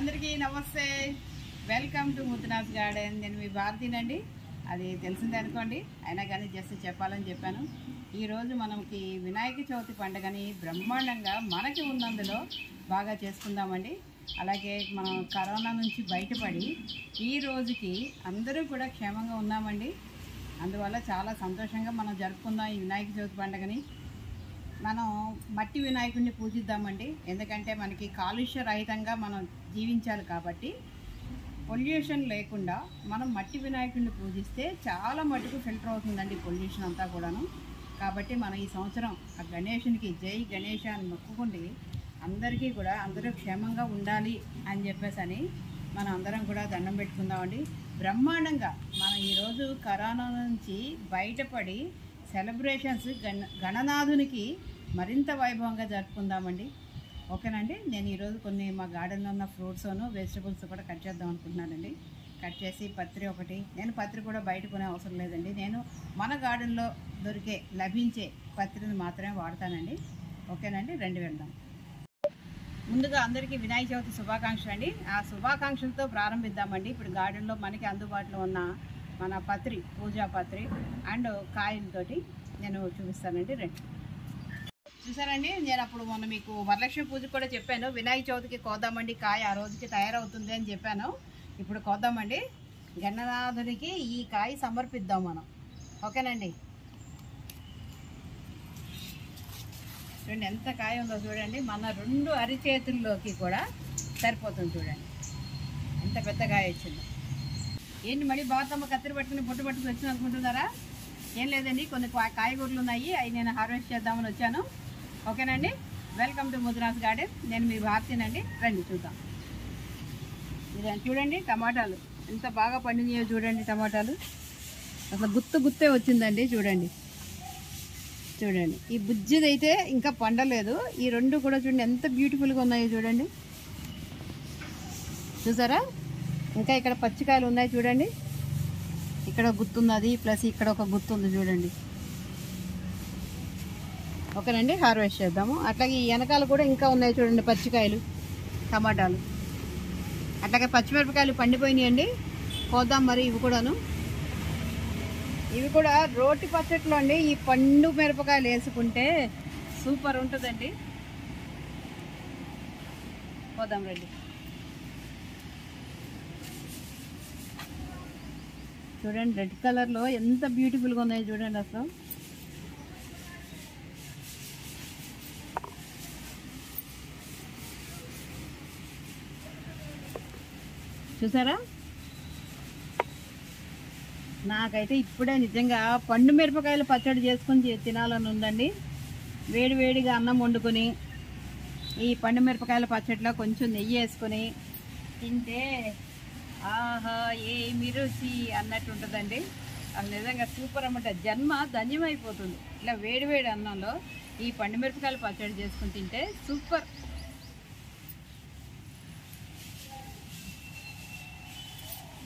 అందరికీ నమస్తే. Welcome to ముద్దునాథ్ garden నేను మీ భారతీనండి. అది తెలిసిందే అనుకోండి. అయినా కానీ జస్ట్ చెప్పాలని చెప్పాను. ఈరోజు మనకి వినాయక చవితి పండుగని బ్రహ్మాండంగా మనకి ఉన్నందులో బాగా చేసుకుందామండి. అలాగే మనం కరోనా నుంచి బయటపడి ఈ రోజుకి అందరూ కూడా క్షేమంగా ఉన్నామండి. అందువల్ల చాలా సంతోషంగా మనం జరుపుకుందాం ఈ వినాయక చవితి పండుగని మనం మట్టి వినాయకుడిని పూజిద్దామండి. ఎందుకంటే మనకి కాలుష్య రహితంగా మనం జీవించాలి కాబట్టి పొల్యూషన్ లేకుండా మనం మట్టి వినాయకుడిని పూజిస్తే చాలా మటుకు ఫిల్టర్ అవుతుందండి పొల్యూషన్ అంతా కూడాను. కాబట్టి మనం ఈ సంవత్సరం ఆ గణేషునికి జై గణేష అని మొక్కుకుండి అందరికీ కూడా అందరూ క్షేమంగా ఉండాలి అని చెప్పేసి అని మనం అందరం కూడా దండం పెట్టుకుందామండి. బ్రహ్మాండంగా మనం ఈరోజు కరోనా నుంచి బయటపడి సెలబ్రేషన్స్ గణ గణనాథునికి మరింత వైభవంగా జరుపుకుందామండి. ఓకేనండి నేను ఈరోజు కొన్ని మా గార్డెన్లో ఉన్న ఫ్రూట్స్ను వెజిటబుల్స్ కూడా కట్ చేద్దాం అనుకుంటున్నానండి. కట్ చేసి పత్రి ఒకటి. నేను పత్రి కూడా బయట కొనే అవసరం లేదండి. నేను మన గార్డెన్లో దొరికే లభించే పత్రిని మాత్రమే వాడతానండి. ఓకేనండి రెండు వెళ్దాం. ముందుగా అందరికీ వినాయక చవితి శుభాకాంక్షలు అండి. ఆ శుభాకాంక్షలతో ప్రారంభిద్దామండి. ఇప్పుడు గార్డెన్లో మనకి అందుబాటులో ఉన్న మన పత్రి పూజా పత్రి అండ్ కాయలతోటి నేను చూపిస్తానండి. రెండు. చూసారండి? నేను అప్పుడు మొన్న మీకు వరలక్ష్మి పూజ కూడా చెప్పాను. వినాయక చవితికి కోదామండి కాయ ఆ రోజుకి తయారవుతుంది అని చెప్పాను. ఇప్పుడు కోద్దామండి. గణనాథుడికి ఈ కాయ సమర్పిద్దాం మనం. ఓకేనండి? చూడండి ఎంత కాయ ఉందో చూడండి. మన రెండు అరిచేతుల్లోకి కూడా సరిపోతుంది చూడండి. ఎంత పెద్ద కాయ వచ్చిందో. ఏంటి మళ్ళీ బాతమ్మ కత్తిరి పట్టుకుని బొట్టు పట్టుకుని వచ్చిన అనుకుంటున్నారా? ఏం లేదండి కొన్ని కాయగూరలు ఉన్నాయి అవి నేను హార్వెస్ట్ చేద్దామని వచ్చాను. ఓకేనండి? వెల్కమ్ టు ముద్రాస్ గార్డెన్ నేను మీ భారతీనండి. రండి చూద్దాం. ఇది చూడండి టమాటాలు. ఎంత బాగా పండినాయో చూడండి టమాటాలు. అసలు గుత్తు గుత్తే వచ్చిందండి చూడండి. చూడండి. ఈ బుజ్జిదైతే ఇంకా పండలేదు. ఈ రెండు కూడా చూడండి ఎంత బ్యూటిఫుల్గా ఉన్నాయో చూడండి. చూసారా? ఇంకా ఇక్కడ పచ్చికాయలు ఉన్నాయి చూడండి. ఇక్కడ ఒక ప్లస్ ఇక్కడ ఒక గుర్తుంది చూడండి. ఓకేనండి హార్వెస్ట్ చేద్దాము. అట్లాగే ఈ వెనకాల కూడా ఇంకా ఉన్నాయి చూడండి పచ్చికాయలు టమాటాలు. అట్లాగే పచ్చిమిరపకాయలు పండిపోయినాయండి. పోద్దాం మరి ఇవి కూడాను. ఇవి కూడా రోటి పచ్చట్లో అండి. ఈ పండు మిరపకాయలు వేసుకుంటే సూపర్ ఉంటుందండి. పోదాం రండి. చూడండి రెడ్ కలర్లో ఎంత బ్యూటిఫుల్గా ఉన్నాయో చూడండి అసలు. చూసారా? నాకైతే ఇప్పుడే నిజంగా పండు మిరపకాయలు పచ్చడి చేసుకుని తినాలని ఉందండి. వేడి వేడిగా అన్నం వండుకొని ఈ పండు మిరపకాయల పచ్చడిలో కొంచెం నెయ్యి వేసుకొని తింటే ఆహా ఏమి రుచి అన్నట్టు ఉంటుందండి అది నిజంగా సూపర్ అన్నమాట. జన్మ ధన్యమైపోతుంది. ఇలా వేడి వేడి అన్నంలో ఈ పండుమిరపకాయలు పచ్చడి చేసుకుని తింటే సూపర్.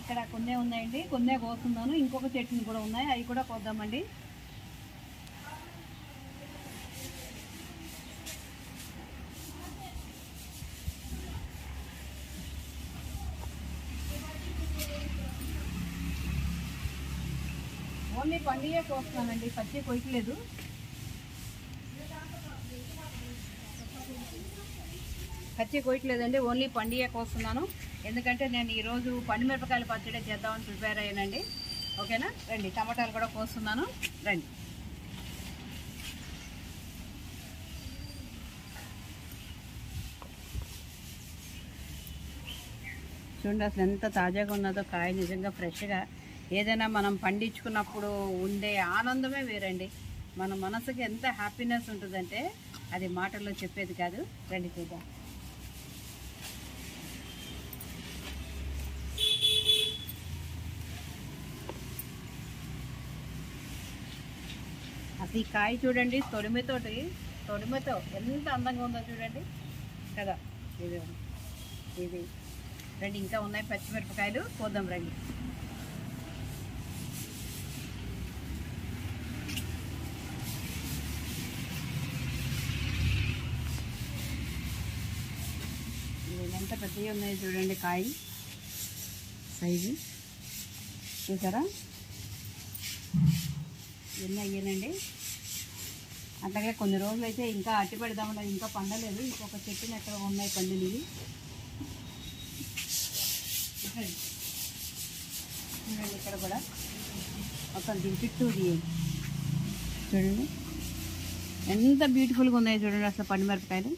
ఇక్కడ కొన్నే ఉన్నాయండి. కొన్నే కోస్తున్నాను ఇంకొక చెట్టుని కూడా ఉన్నాయి. అవి కూడా కోద్దామండి. ఓన్లీ పండుగ కోస్తున్నానండి పచ్చి కొయ్యట్లేదు. పచ్చి కొయ్యట్లేదండి ఓన్లీ పండియే కోస్తున్నాను ఎందుకంటే నేను ఈరోజు పండు మిరపకాయల పచ్చడి చేద్దామని ప్రిపేర్ అయ్యానండి. ఓకేనా? రండి టమాటాలు కూడా కోస్తున్నాను రండి. చూడండి అసలు ఎంత తాజాగా ఉన్నదో కాయ నిజంగా ఫ్రెష్గా. ఏదైనా మనం పండించుకున్నప్పుడు ఉండే ఆనందమే వేరండి. మన మనసుకి ఎంత హ్యాపీనెస్ ఉంటుందంటే అది మాటల్లో చెప్పేది కాదు. రండి చూద్దాం. అసలు ఈ కాయ చూడండి తొడిమితోటి తొడిమితో ఎంత అందంగా ఉందో చూడండి. కదా ఇది ఇది. రండి ఇంకా ఉన్నాయి పచ్చిమిరపకాయలు. పోదాం రండి. చూడండి. ఎంత పెద్దవి ఉన్నాయి చూడండి కాయ. సైజు. చూసారా? ఎన్ని అయ్యానండి? అట్లాగే కొన్ని రోజులు అయితే ఇంకా అట్టి పెడదామంటే ఇంకా పండలేదు. ఇంకొక చెట్టుని ఎక్కడ ఉన్నాయి పండినవి ఇవి చూడండి ఇక్కడ కూడా. ఒక దీని చుట్టూ చూడండి. ఎంత బ్యూటిఫుల్గా ఉన్నాయి చూడండి అసలు పండు మిరపకాయలు.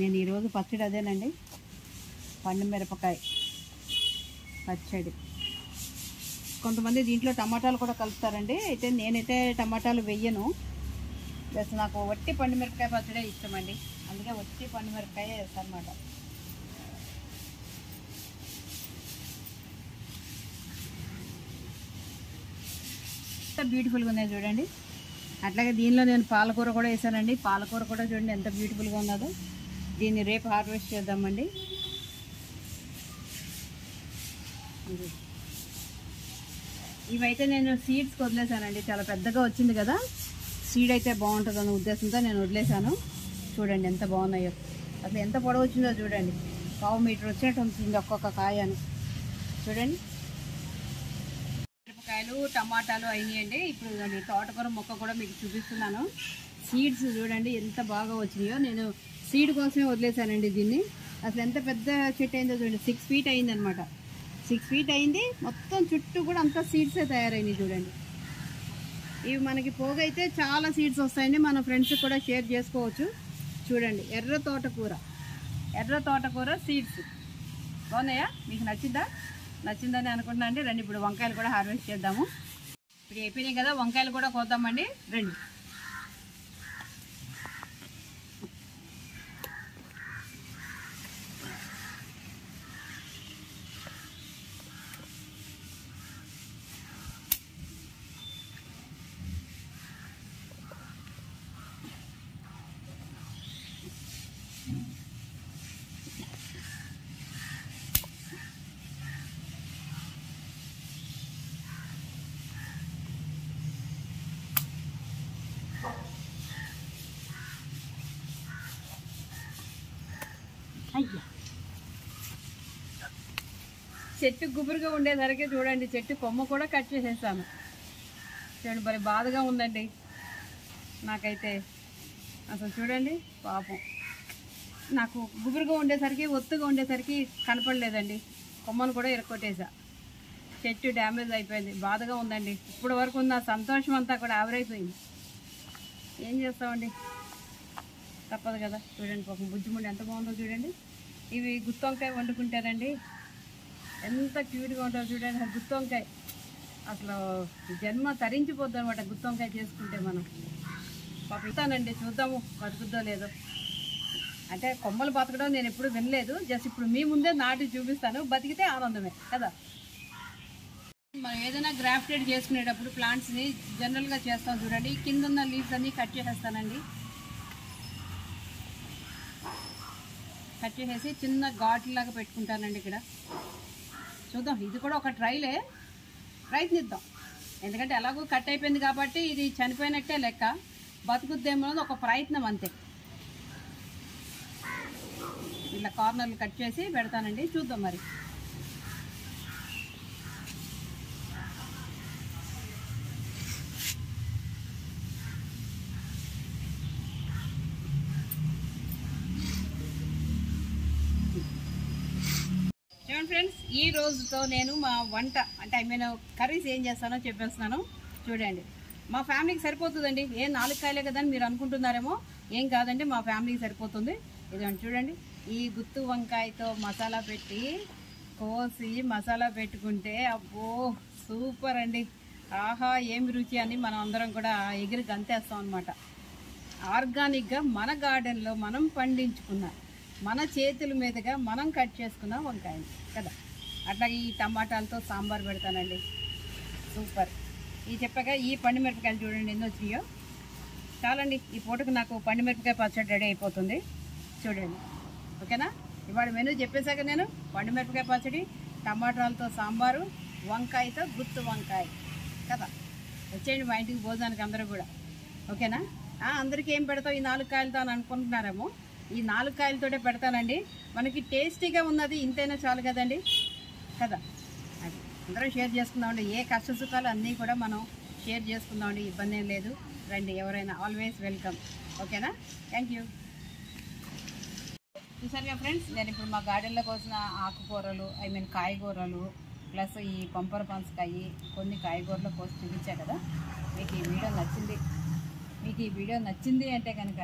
నేను ఈరోజు పచ్చడి అదేనండి. పండు మిరపకాయ పచ్చడి. కొంతమంది దీంట్లో టమాటాలు కూడా కలుపుతారండి. అయితే నేనైతే టమాటాలు వెయ్యను ప్లస్ నాకు వట్టి పండు మిరపకాయ పచ్చడే ఇష్టమండి. అందుకే వట్టి పండు మిరపకాయ వేస్తాను అనమాట ఎంత బ్యూటిఫుల్గా ఉన్నాయి చూడండి. అట్లాగే దీనిలో నేను పాలకూర కూడా వేసానండి. పాలకూర కూడా చూడండి ఎంత బ్యూటిఫుల్గా ఉన్నదో. దీన్ని రేపు హార్వెస్ట్ చేద్దామండి. ఇవైతే నేను సీడ్స్కి వదిలేసానండి చాలా పెద్దగా వచ్చింది కదా. సీడ్ అయితే బాగుంటుంది అనే ఉద్దేశంతో నేను వదిలేసాను చూడండి ఎంత బాగున్నాయో. అసలు ఎంత పొడవు వచ్చిందో చూడండి. పావు మీటర్ వచ్చినట్టు ఉంటుంది ఒక్కొక్క కాయను చూడండి. మిరపకాయలు టమాటాలు అయినాయండి. ఇప్పుడు తోటకూర మొక్క కూడా మీకు చూపిస్తున్నాను. సీడ్స్ చూడండి ఎంత బాగా వచ్చినాయో. నేను సీడ్ కోసమే వదిలేసానండి దీన్ని. అసలు ఎంత పెద్ద చెట్టు అయిందో చూడండి. సిక్స్ ఫీట్ అయిందనమాట. సిక్స్ ఫీట్ అయింది. మొత్తం చుట్టూ కూడా అంతా సీడ్సే తయారైనాయి చూడండి. ఇవి మనకి పోగైతే చాలా సీడ్స్ వస్తాయండి. మన ఫ్రెండ్స్కి కూడా షేర్ చేసుకోవచ్చు. చూడండి ఎర్ర తోటకూర. ఎర్ర తోటకూర సీడ్స్ బాగున్నాయా? మీకు నచ్చిందా? నచ్చిందని అనుకుంటున్నా అండి రండి ఇప్పుడు వంకాయలు కూడా హార్వెస్ట్ చేద్దాము. ఇప్పుడు అయిపోయినాయి కదా వంకాయలు కూడా కోద్దామండి. రండి. చెట్టు గుబురుగా ఉండేసరికి చూడండి. చెట్టు కొమ్మ కూడా కట్ చేసేసాను. చూడండి మరి బాధగా ఉందండి. నాకైతే అసలు చూడండి పాపం. నాకు గుబురుగా ఉండేసరికి ఒత్తుగా ఉండేసరికి కనపడలేదండి. కొమ్మను కూడా ఇరక్కొట్టేసా. చెట్టు డ్యామేజ్ అయిపోయింది. బాధగా ఉందండి. ఇప్పటి వరకు ఉన్న సంతోషం అంతా కూడా ఆవిరైపోయింది. ఏం చేస్తామండి? తప్పదు కదా. చూడండి పాపం బుజ్జిముండి ఎంత బాగుందో చూడండి. ఇవి గుత్తొంకాయ వండుకుంటారండి. ఎంత క్యూట్గా ఉంటుందో చూడండి గుత్తి గుత్తొంకాయ. అసలు జన్మ తరించిపోద్దు అనమాట గుత్తొంకాయ చేసుకుంటే మనం. పాపం చూద్దాము బతుకుద్దో లేదో. అంటే కొమ్మలు బతకడం నేను ఎప్పుడు వినలేదు జస్ట్ ఇప్పుడు మీ ముందే నాటి చూపిస్తాను బతికితే ఆనందమే కదా? మనం ఏదైనా గ్రాఫ్టెడ్ చేసుకునేటప్పుడు ప్లాంట్స్ని జనరల్గా చేస్తాం చూడండి కింద ఉన్న లీవ్స్ అన్నీ కట్ చేసేస్తానండి. కట్ చేసేసి చిన్న ఘాట్లాగా పెట్టుకుంటానండి ఇక్కడ. చూద్దాం. ఇది కూడా ఒక ట్రైలే. ప్రయత్నిద్దాం. ఎందుకంటే ఎలాగో కట్ అయిపోయింది కాబట్టి ఇది చనిపోయినట్టే లెక్క. బతుకుద్దేమో ఒక ప్రయత్నం అంతే. ఇలా కార్నర్లు కట్ చేసి పెడతానండి. చూద్దాం మరి. చూడండి ఫ్రెండ్స్ ఈ రోజుతో నేను మా వంట అంటే ఐ మీన్ కర్రీస్ ఏం చేస్తానో చెప్పేస్తున్నాను. చూడండి. మా ఫ్యామిలీకి సరిపోతుందండి. ఏం నాలుగు కాయలే కదా మీరు అనుకుంటున్నారేమో ఏం కాదండి మా ఫ్యామిలీకి సరిపోతుంది. ఇదండి చూడండి. ఈ గుత్తు వంకాయతో మసాలా పెట్టి కోసి మసాలా పెట్టుకుంటే అబ్బో సూపర్ అండి. ఆహా ఏమి రుచి అని మనం అందరం కూడా ఎగిరి గంతేస్తాం అనమాట ఆర్గానిక్గా మన గార్డెన్లో మనం పండించుకున్నాం మన చేతుల మీదుగా మనం కట్ చేసుకున్న వంకాయని కదా? అట్లాగే ఈ టమాటాలతో సాంబార్ పెడతానండి. సూపర్. ఈ చెప్పగా ఈ పండు మిరపకాయలు చూడండి ఎన్ని వచ్చినాయో. చాలండి ఈ పూటకు నాకు పండు మిరపకాయ పచ్చడి రెడీ అయిపోతుంది. చూడండి. ఓకేనా? ఇవాళ మెనూ చెప్పేశాక నేను పండు మిరపకాయ పచ్చడి టమాటాలతో సాంబారు వంకాయతో గుత్తు వంకాయ కదా? వచ్చేయండి మా ఇంటికి భోజనానికి అందరూ కూడా. ఓకేనా? అందరికీ ఏం పెడతావు? ఈ నాలుగు కాయలతో అని అనుకుంటున్నారేమో. ఈ నాలుగు కాయలతోటే పెడతానండి. మనకి టేస్టీగా ఉన్నది ఇంతైనా చాలు కదండి? కదా? అది అందరం షేర్ చేసుకుందామండి. ఏ కష్ట సుఖాలు అన్నీ కూడా మనం షేర్ చేసుకుందామండి. ఇబ్బంది ఏం లేదు. రండి ఎవరైనా ఆల్వేస్ వెల్కమ్. ఓకేనా? Thank you. చూసారుగా ఫ్రెండ్స్ నేను ఇప్పుడు మా గార్డెన్లో కోసిన ఆకుకూరలు ఐ మీన్ కాయగూరలు ప్లస్ ఈ పంపర పంచకాయ కొన్ని కాయగూరలు కోసి చూపించా కదా? మీకు ఈ వీడియో నచ్చింది. మీకు ఈ వీడియో నచ్చింది అంటే కనుక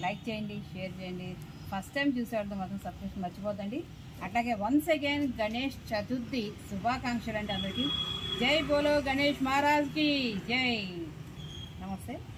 లైక్ చేయండి షేర్ చేయండి. ఫస్ట్ టైం చూసేవాళ్ళు మాత్రం సబ్స్క్రిప్షన్ మర్చిపోతండి అట్లాగే వన్స్ అగైన్ గణేష్ చతుర్థి శుభాకాంక్షలు అండి అందరికీ. జై బోలో గణేష్ మహారాజ్కి. జై. నమస్తే.